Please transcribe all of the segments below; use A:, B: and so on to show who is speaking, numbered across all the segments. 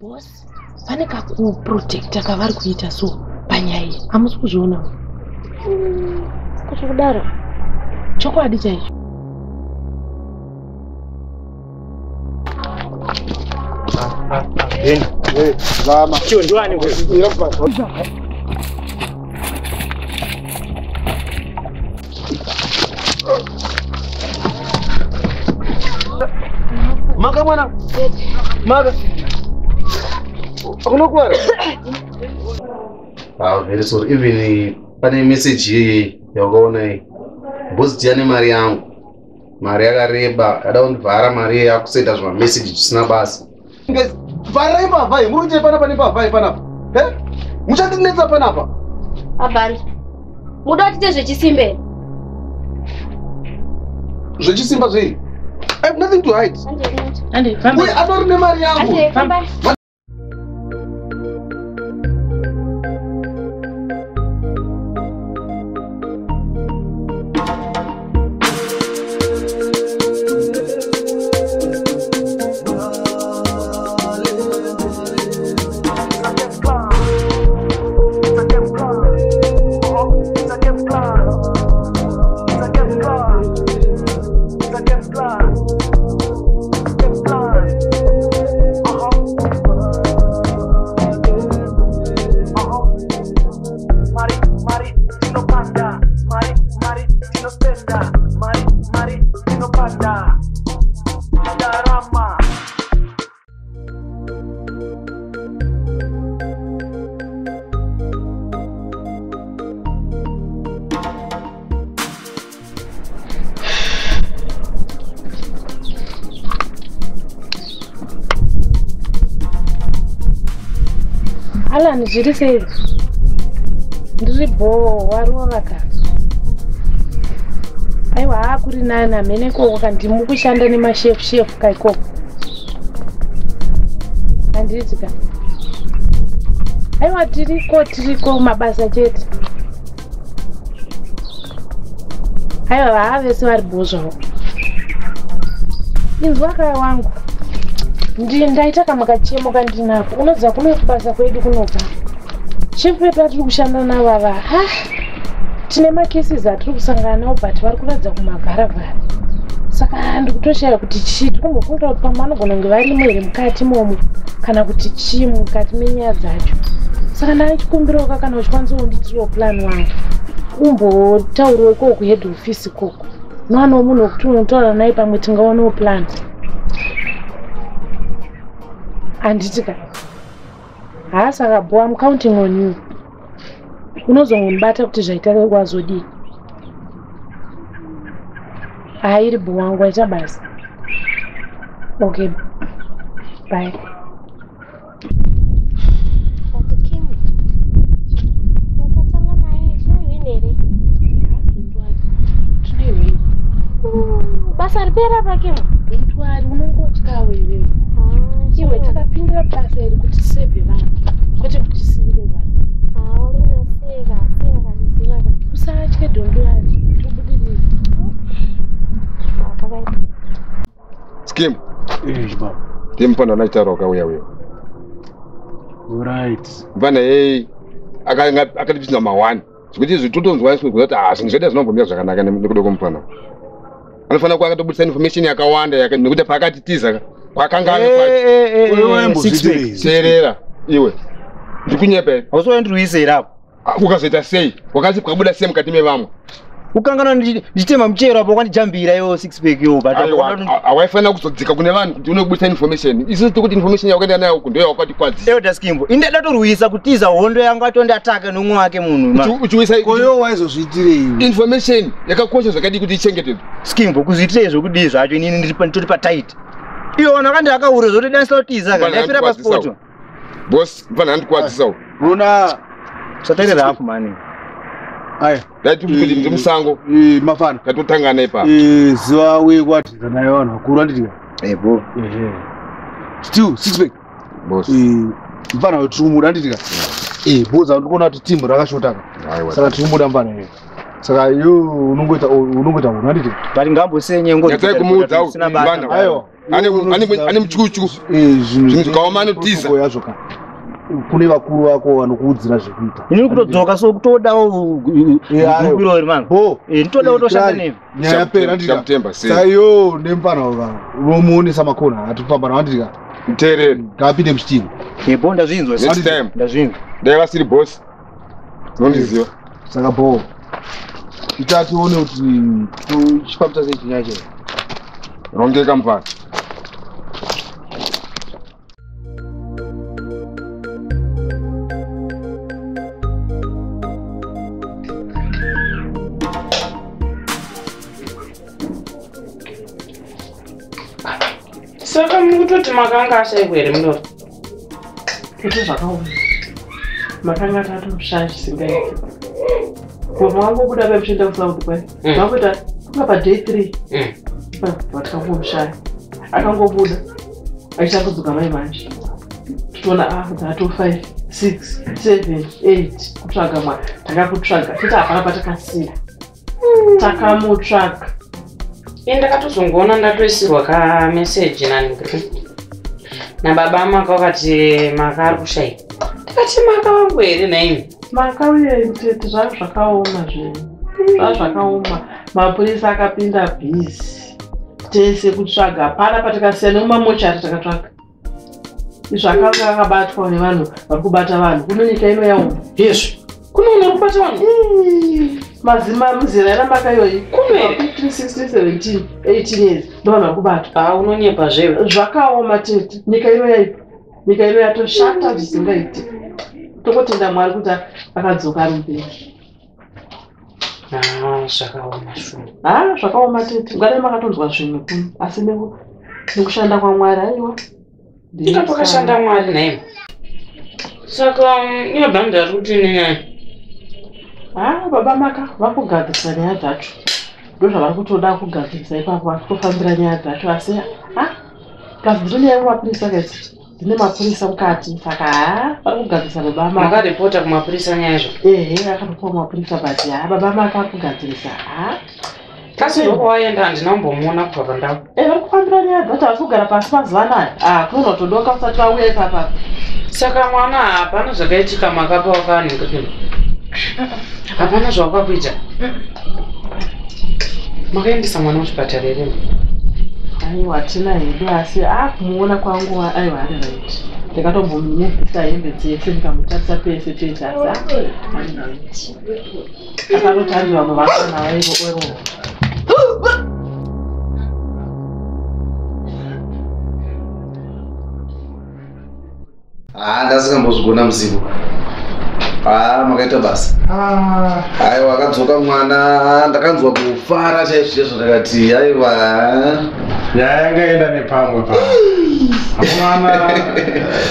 A: bosi pane kakuprojekta kavari kuita so panyaya iyi hamusi kuzviona.
B: Kuti kudaro
A: chokwadi chaicho
C: zama
D: chiondiwani
C: maka mwana. Maka akunokwara
E: Ah, very sorry. Even pane message hii yakaona hii. Boss tiane mari yangu. Mari yakareba. Ada kundivhara mari yakusenda zvima message zvisina basa.
C: vharai mbavhai muri kuitai panapa nembavhai panapa? E muchandinetsa panapa?
B: Abhandi muda kutite zvechisimbe?
C: Zvechisimba zvei? I have nothing to hide. Uye atori nemari yangu
A: alani zviri sei? Ndiri bhoo wariwo vakadzi aiwa haakuri nani hamene koko kandimi kushanda nemashefu shefu kaikoko handiti ka. Aiwa tiriko tiriko mabasa chete. Aiwa haa vese vari bhoo zvavo inzwa kaya wangu ndaita kamwe kachemo kandinako. Unoziva kuno kubasa kwedu kunobva. Shefu vedu vatiri kushanda navo ava ha! Tine makesisi atiri kusangana nawo but vari kuratidza kumavharavhara saka ndikutoshaya kuti chii tikumbofunga kuti pamwe vanogona kunge varimo here mukati momo kana kuti chii mukati menyaya dzacho. Saka ndachikumbirawoka kana uchikwanisa kundiitirawo plan wangu. Umbotauriwo ikoko kuhead office ikoko. Nowanawo munhu wekuti unotaura naye pamwe tingaonawo plan handiti ka haa saka bo am counting on you. Unozongondibata kuti zvaita wazodii haa iri bo wangu aita basa okay bye.
B: Here? Basa ripera pakim
A: mutwari unongotyawo iwewe iwe takapindira basa iri kuti sevhe vanhu kwete kuti sive vanhu usatye dhondowari tobudirira
C: skim ndimupana naitaura ukauya uyo
D: right
C: mupana yei akatipinza mawani zvikuti izvi totonzwa kuti ha zvinhu zvedu zvinombomira zvakanaka nekuda kwemupana anofanira kuva akatobudisa information yakawanda yaka- nekuti paakatitiza kwakanga teerera iwe. Ndikunyepa here
D: hausiwa ndiriuise here apo
C: ukazoita sei? Wakati kwabuda sei mukati mevamwe
D: ukangana ndichitema muchero apo wakandijambira iwo six pack yo but
C: hawaifanira kuzodzika kune vanhu kuti unobudisa information isusu tiri kuti information yawakaenda nayo uku ndoyawakatikwadzisa
D: eyo taskimbo inde datoriwisa kutiza hondo yangu atondataka nomwe wake munhu
C: uchiwisa
F: koyo waizozviitirei
C: information yakakosha zvakadii kuti ichengetedzwe
D: skimbo kuzviitirei zvokudii zvacho inini ndiri pataiti iwo vanhu vakandi akaura zotodanisa kutiza ka ndaipira paspoto
C: bos mfana handikuwadzisawo
F: rona
D: satairira hafu mani
F: aya
C: dati kuti ndimusango
F: mafana
C: katotangana ipapo
F: ziva uye kuatiza naye vanhu vakuru anditika
D: ebo
F: still sixpack mfana wetirumuda anditika boza ndikuona kuti timbu rakashotaka saka tirumuda mfana iye saka iyo unongoita unongoita unhu anditika
D: but ngambosenye
C: Nyatsai kumuudza mfana.
F: aiwa
C: ane muchuchu Zvinhu zvikaoma anotiza.
G: yazvo ka kune vakuru vako vanokuudzira zvekuita.
D: Ini kutodzoka so kutodawo gupiro iri mani?
G: bo
D: Eh, nditoda kutoshanda
G: Kirari,
D: nemi
G: nyaya yapera ndika saiyo ndemupana wava unomuonesa makona atipamba nawo ndika
C: muteereri
G: ngaapinde muchitini
D: epo ndazvinzwa. Ndazvinzwa.
C: Dai vasiri bosi unondiziva
G: saka bo ita tione kuti chifambisa sei chinyaya chero
C: rongeka mupana
H: saka mukutoti makanga ashaikwa here mudoro kuti zvakaoma. Makanga tatoshaya chisingaiti koma wangobuda pemuchienda kusaundi kwai?
I: Mm.
H: makuita kunga paday three. Vatikangomushaya akangobuda achitangudzoka mai manje. Titoona a dzato five six seven eight kutsvaga mwa takakutsvaga titi hapana patakasiya takamutsvaga
I: ini ndakatozongoona ndatoisirwa kameseji naningiri nababa maka wakati maka ari kushaika ndikati maka wangu here naimi
H: makauya mutete zvava zvakaoma zvinhu zvava zvakaoma. Mapurisa akapinda bhizi tese kutsvaga hapana patakasiya nemumamochari takatsvaga. Zvakanga akabatwa nevanhu vari kubata vanhu. Kuno nyika ino yaoma?
I: Yezvo kunoona uri kubata vanhu
H: mazima muzera yaramaka iyoyi
I: Kuno here?
H: 16 17 years ndo vanhu vari kubatwa
I: ha unonyepa zvewe
H: zvakaoma tete nyika ino yaipa nyika ino yatoshata zvisingaiti tongotenda mwari kuti akadzoka mberi
I: ha zvakaoma shu
H: ha zvakaoma tete ngadai makatonzwa zvimwe kuno asi neku- nekushanda kwamwari aiwa
I: ndikatokashanda mwari. Naimi saka inobva ndari kuti nenyaya
H: ha baba maka vakugadzirisa nyaya dzacho ndo zvavari kutoda kugadzirisa ipapo vari kutofambira nyaya dzacho asi ha ngazi dziri nyaya mumapurisa kaiti dzine mapurisa mukati. Saka ha vari kugadzirisa baba maka.
I: Makaripota kumapurisa nyaya zvo
H: ehe akatopiwa mapurisa bati ha baba maka ari kugadzirisa ha
I: kasi ndopawaenda handina kumbomuona kubva pandau.
H: Eh, vari kufambira nyaya dzacho haasi kugara pasi mazuva anaya. Ah kunoona kutodoka usati vauya ipapa
I: saka mwana hapana zvakaitika makapa wakaningirima hapana zvawakakuita makaendesa mwana kuchipatara here
H: aiwa tina hedu asi akumuona kwangu aiwa ari right. Ndikatombomubvisa hembe dzese ndikamutarisa pese pese asi ari right. Akatoti ari vamwe vakana vaivo
F: ha ndasingambozvigona muzivo ha makaita basa. Aiwa akadzoka mwana ndakanzwa kufara chaizvo chaizvo ndakati aiwa
J: yayakaenda nepamwe pa. Akomana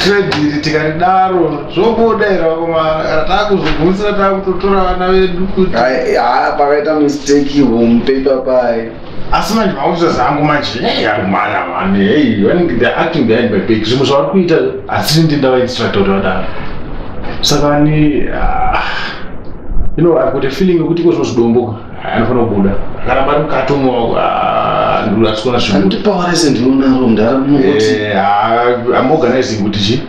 J: tirebhiri tikaridaro zvokudaira vakomana kana takuzogumisira takutotora vana vedu kuti
F: Ai, ha pakaita misteki hompe ipapai
J: asi manje makuita zangu manje hey akomana mani hey vanenge the acting behind my back zvimwe zvavari kuita hasiri ndinda vainstructor kuti vadaro saka ni ah, you know i've got a feeling yekuti zvidombo anofanira kubuda akaramba ari mukati umo asikuona zvibuda
F: andipawarese ndinonaro mundarunoti
J: I'm organizing kuti chi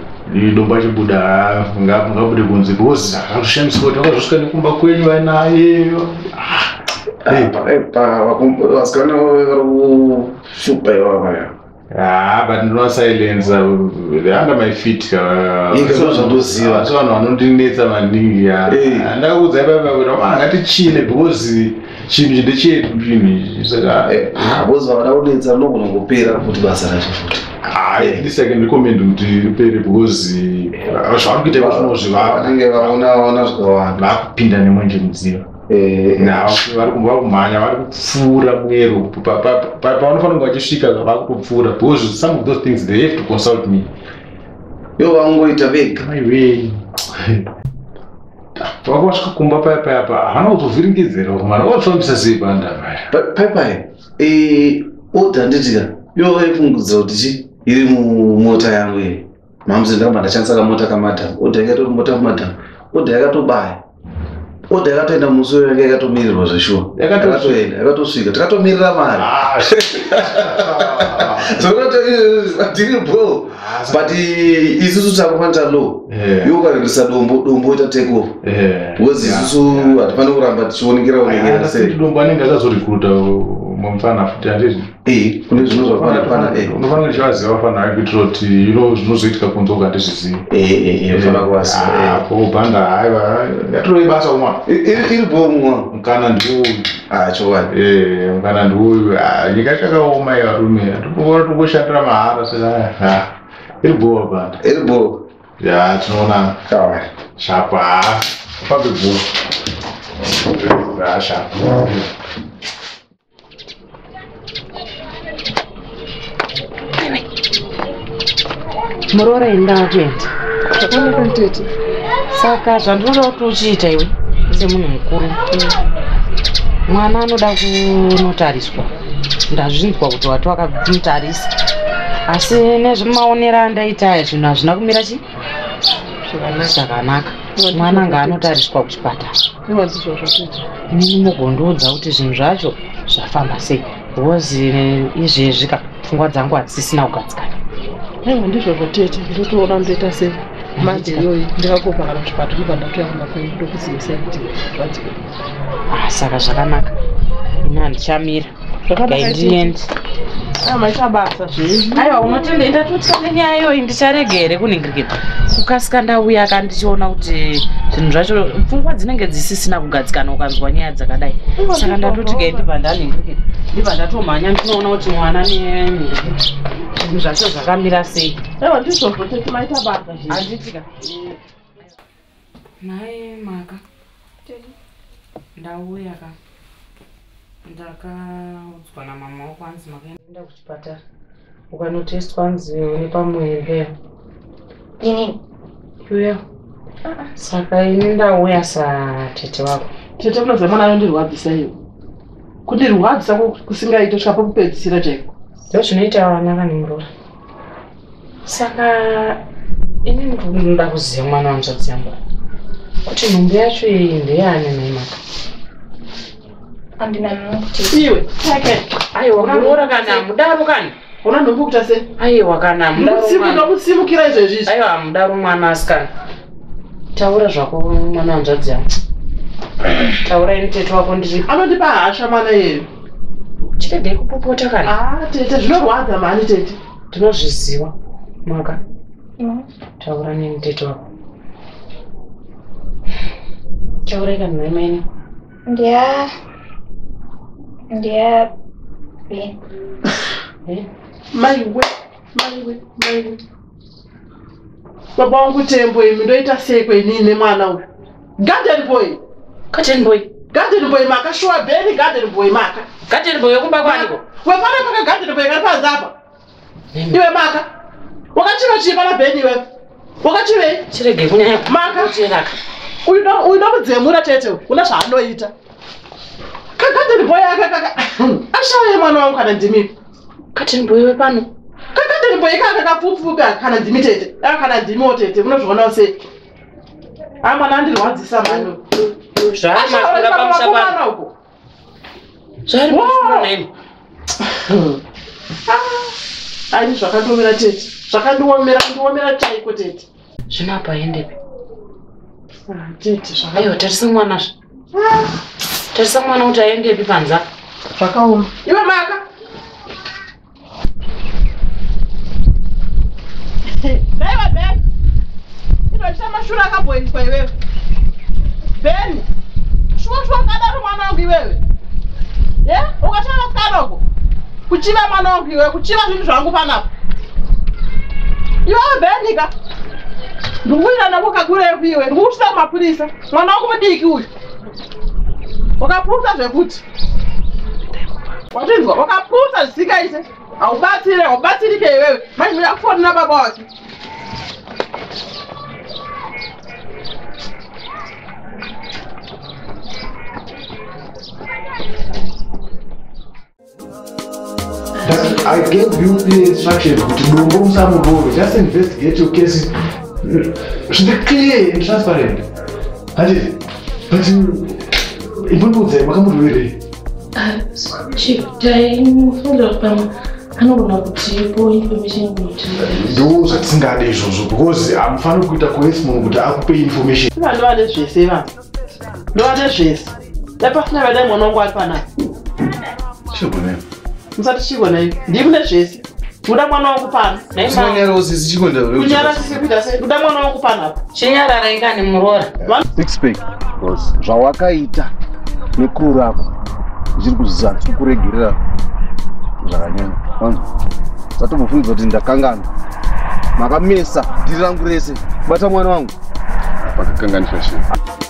J: domba chibuda ngabude kunze because akatoshamisika kuti wakazosvika nekumba kwenyu vainayeyo
F: vasikana vari kushupa ivavaya
J: Ah, but ndinosilence they're under my feet
F: Nyika ndozvandoziva.
J: so vanhu vanondinetsa maningi
F: Eh.
J: ndakakuudzai baba kuti angati chine because chinhu chinde chedu chinhu ichi saka
F: vozi vavada kudetsa rinogona kupera kuti basa racho futi
J: hayi ndisi akendirecommend kuti ripere because zvavari kuita kozvino
F: vanenge vaona vaona zvikawanda
J: vakupinda nemwenje mudziva
F: Eh,
J: navo vari kumba kumhanya vari kupfuura mwero Pa- pa- pa- pavanofanira kunge vachisvika vari kutopfuura because some of those things they have to consult me.
F: Ivo vangoita vega.
J: Aiwei vakasvika kumba paya paya pa havana kuzovhiringedzera kumana vafambisa sei bandamaya
F: Pa- paipai odha nditika ivo vaifungidzira kuti chi iri mumota yangu iyi mamuzi ndakamba ndashandisa kamota kamadhamu. Odha yakatori mota kumadhamu. Odha yakatobaya odha yakatoenda musoro yanga yakatomirirwa zveshuwa yakatoenda yakatosvika. Tikatomirira mari.
J: Ah,
F: tiri bro but eh, isusu takufanta lo. Iwe ukarindisa dombo dombo ita take off.
J: Eh,
F: because
J: yeah,
F: isusu hatifani kuramba tichionekera
J: Ah,
F: onekera
J: akazorikuta mumufana futi handizvi.
F: Eh, kune zvinhu zvafana fana eh.
J: unofana kuchivaziva vafana kuitira kuti ino zvinozoitika kunze ukandizvizivi
F: Eh, eh, eh, ufana kuvaziva
J: po bhanga haiva yatoroi basa umwa.
F: Iri iri bho mumwa
J: mukana ndiuyu
F: ah chowani
J: Eh, mukana ndiuyu Ah, nyika chakaoma varume tongona tongoshandira mahara saka iri bhowa banda
F: iri bho
J: ya tinoona. Shapa. Fambe bhowa shapa
I: murora indaa kuenda
H: zvakanaka ndeti
I: saka zvandinoda kuti uchiita iwe semunhu mukuru. Mwana anoda kunotariswa. Ndazvinzwa kuti wati wakamutarisa asi nezvemaonero andaita aya zvinhu hazvina kumira chi zvakanaka. Mwana ngaanotariswa kuchipatara. Inini mugondiudza kuti zvinhu zvacho zvafamba sei. Bhozi izvezvi ka pfungwa dzangu hadzisisina kugadzikana
H: aiwa ndizvo zvatete ndotoona ndoita sei manje iyoyi ndikakopa kana kuchipata ndobva ndatoyamba kwenyu ndokuzivisai kuti zvatika
I: Ah, saka zvakanaka. Ini handichamira gaindiendi
H: maita basa
I: aiwa unotende ndatotya nenyaya iyoyi ndicharega here kunhingirikira kukasika ndauya ka ndichiona kuti zvinhu zvacho pfungwa dzinenge dzisisina kugadzikana ukanzwa nyaya dzakadai. Saka ndatoti gai ndibva ndanhingirikira ndibva ndatomhanya ndinoona kuti mwana nenhingirikira zvinhu zvacho zvakamira sei?
H: Aiwa ndizvo zvatete maita basa
I: handitika nhaye maka ndauya ka. Ndakaudzwa namama wako anzi makaenda kuchipatara. Ukanotestwa anzi une pamwere
B: Ini.
I: uya saka ini ndauya satete wako.
H: Tete kunoziva mwana anondirwadzisa iwo kundirwadzisa kusingaiti kusvika pakupedzisira chaiko
I: ndo zvinoita vana vanemurora saka ini ndinoda kuziva mwana wanzvadzi yangu kuti nhumbi yacho iyi ndeyani naimaka
H: iwe
I: aiwa murora kana mudaro kana
H: una nhumbi kuta sei
I: aiwa kana mudaro mwana
H: ndokusimukira izvezvizvi
I: aiwa mudaro mwana asikana taura zvako mwana wanzvadzi yangu taura ini tete wako ndiripo
H: anondipa hasha mwana iyeyo
I: chiregei kupopota kana
H: ah tete zvinorwadza mani tete
I: ndinozviziva maka
B: Mm.
I: taura neni tete wako taurai kana naimaini
B: Ndia. Ndia. Be.
H: maiwe maiwe maiwe baba wangu tembo imi ndoita sei kwenini nemwana uyu garden boy
I: garden boy
H: maka shuwa beni garden boy maka.
I: Garden boy yokumba kwaniko
H: wepane paka garden boy kari panze apa iwe maka wakachiva chii pana beni iwewe? Wakachivei
I: chiregei kunyanya
H: Maka.
I: kucheraka
H: uyu ndo- uyu ndomudzemura tete una zvaanoita. Kagarden boy aka kaka ashaye mwana wangu kana ndimipi
I: garden boy wepano
H: kakati boy kaka kapfupfupi kana ndimi tete kana ndimiwo tete unozvionawo sei a mwana andirwadzisa mani
I: zvaari mafura pamusha pano.
H: Wow.
I: mafura naini
H: ani zvakandiomera tete. Zvakandiomera kundiomera chaiko tete?
I: Zvino apa endepi
H: Ah, tete
I: aiwa tarisa mwanazvo tarisa mwana kuti aendepi panze apa
H: zvakaoma. Iwe maka! Daiwa beni inoita mashura akaboiswa iwewe beni shuwa shuwa kadaro mwana wangu iwewe ye ukachava kadoko kuchiva mwana wangu iwewe kuchiva zvinhu zvangu panapa. Iwewe benika ndikuita nakukakureku iwe ndikukuchita kumapurisa. Mwana wangu mudiki uyu. Wakapusa zvekuti watinzwa wakapusa zvisikaite. Haubatsire haubatsirike iwewe. Manje ndakufonera baba wake
J: I gave you the instruction kuti dombo musamurove. Just investigate your case. Zvine clear and transparent. Handiti but imbondiudzai makamuroverei
A: chief taifungira kuti pamwe anogona kutipo information
J: ndo zvatisingade izvozvo because hamufaniri kuita coerce munhu kuti akupe information.
H: Iva ndova nezvese va ndova nezvese dapafuna vadai mwana wangu ari panapa
J: chigonai
H: musati chigonai ndiri nezvese kuda mwana wangu pano
K: Usinyanyara usisi chikonda
H: kunyara sisi kuita sei? Kuda mwana wangu panapa
I: chinyarara ingani muroora
F: bros zvawakaita nekuru rako zvichiri kuzanzi kukuregerera zvakanyanya. Wanzwa zvatombofungidzwa kuti ndakangana. Makamesa dhiri rangu rese. Bata mwana wangu.
C: Pakakanganiswa shii